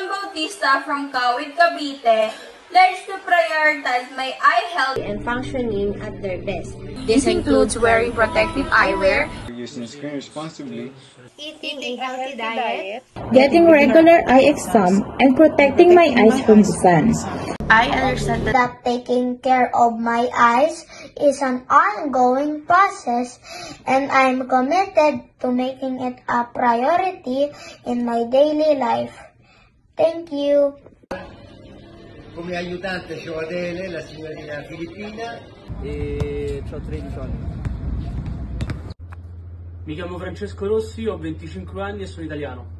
Sam Bautista from Kawit, Cavite pledge to prioritize my eye health and functioning at their best. This includes wearing protective eyewear, using screen responsibly, Eating a healthy diet, getting regular eye exam, and protecting my eyes from the sun. I understand that that taking care of my eyes is an ongoing process and I'm committed to making it a priority in my daily life. Thank you. Come aiutante c'ho Adele, la signorina filippina. e ho 13 anni. Mi chiamo Francesco Rossi, ho 25 anni e sono italiano.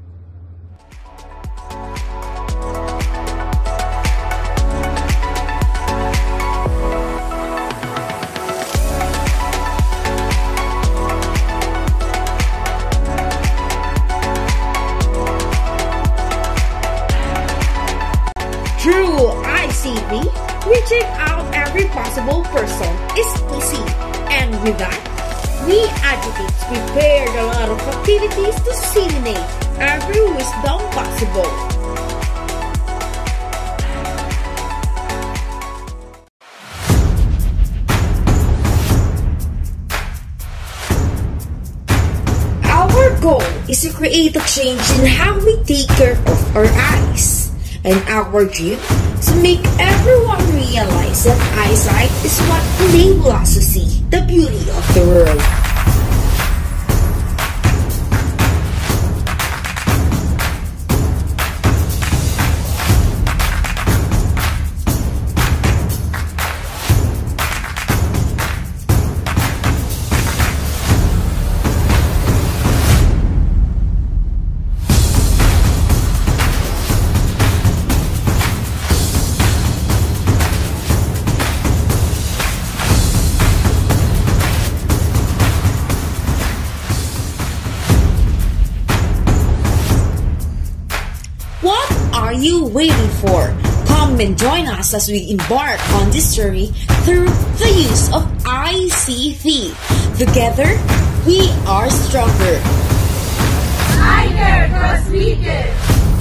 ICT, reaching out every possible person is easy. And with that, we advocates prepared a lot of activities to disseminate every wisdom possible. Our goal is to create a change in how we take care of our eyes. And our dream to make everyone realize that eyesight is what enables us to see the beauty of the world. What are you waiting for? Come and join us as we embark on this journey through the use of ICT. Together, we are stronger. Care Cross!